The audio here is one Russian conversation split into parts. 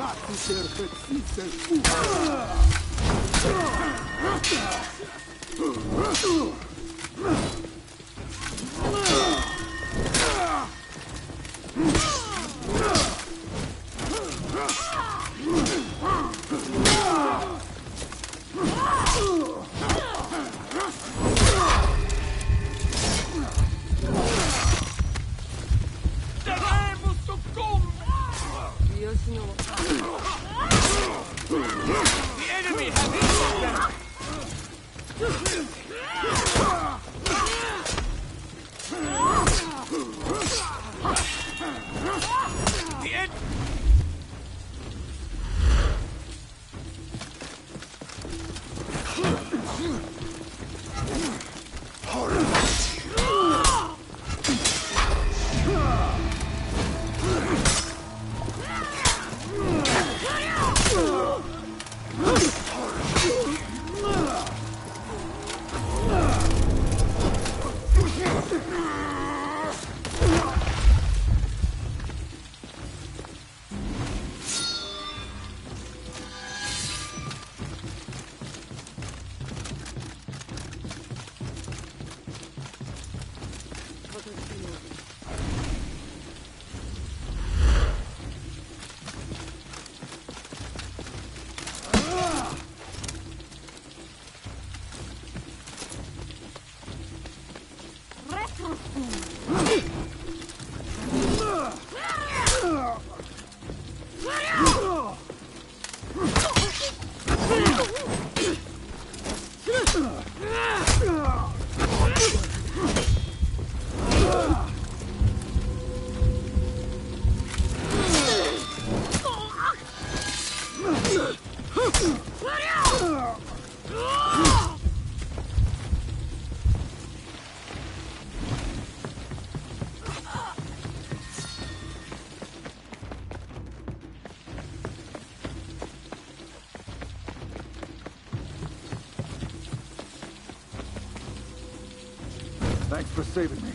Катер хотите путь. The enemy has. save it.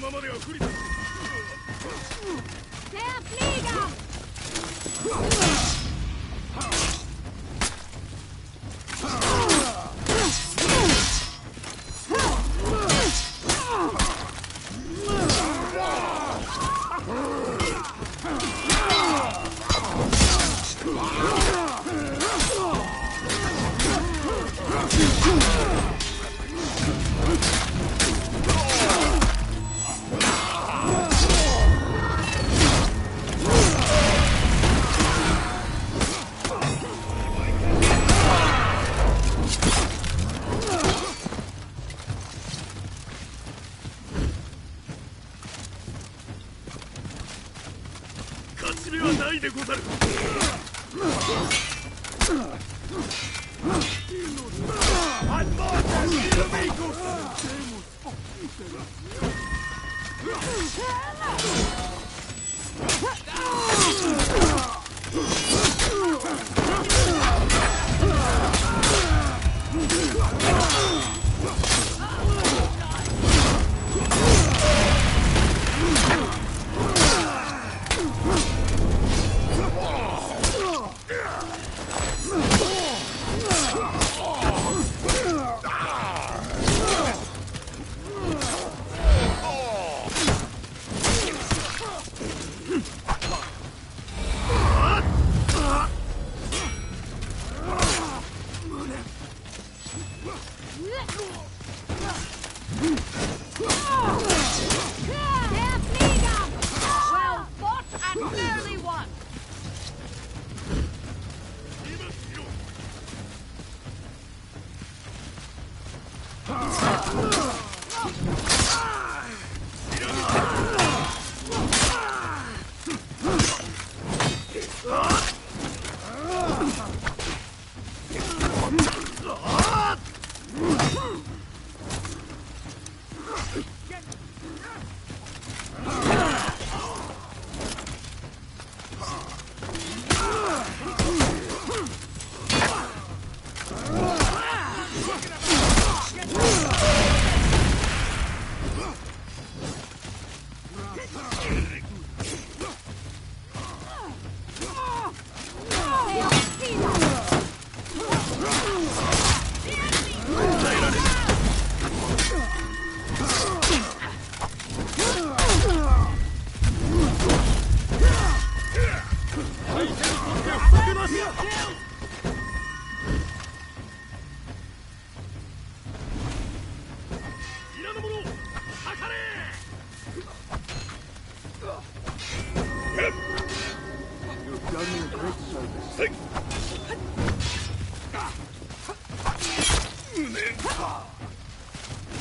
のままでは不利だアリーガー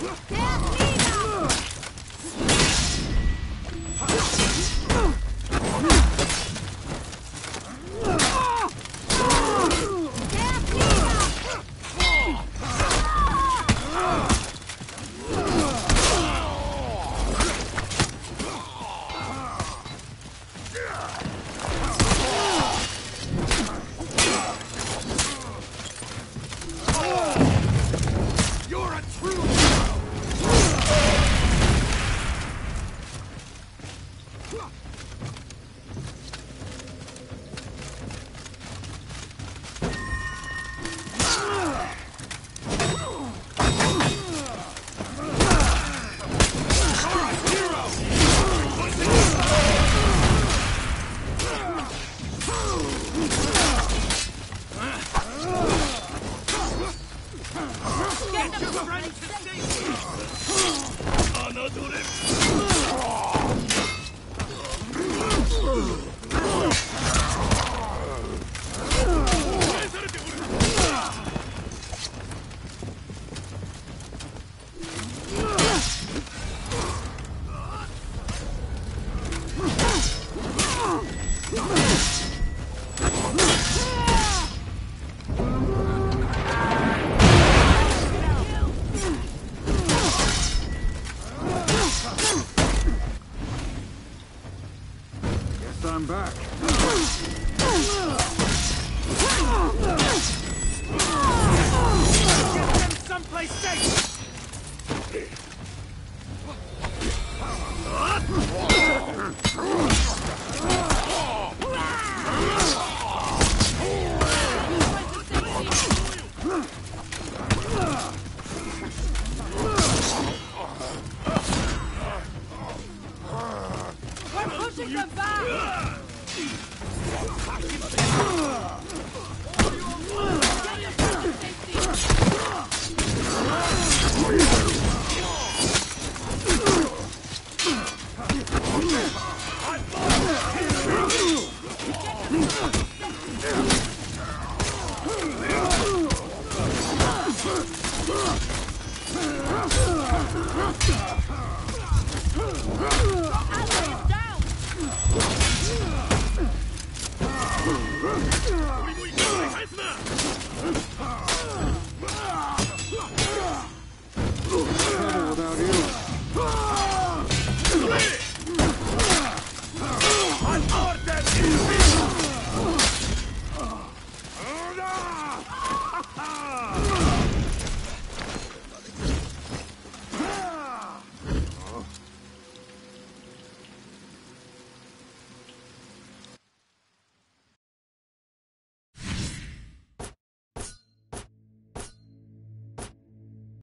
Help me!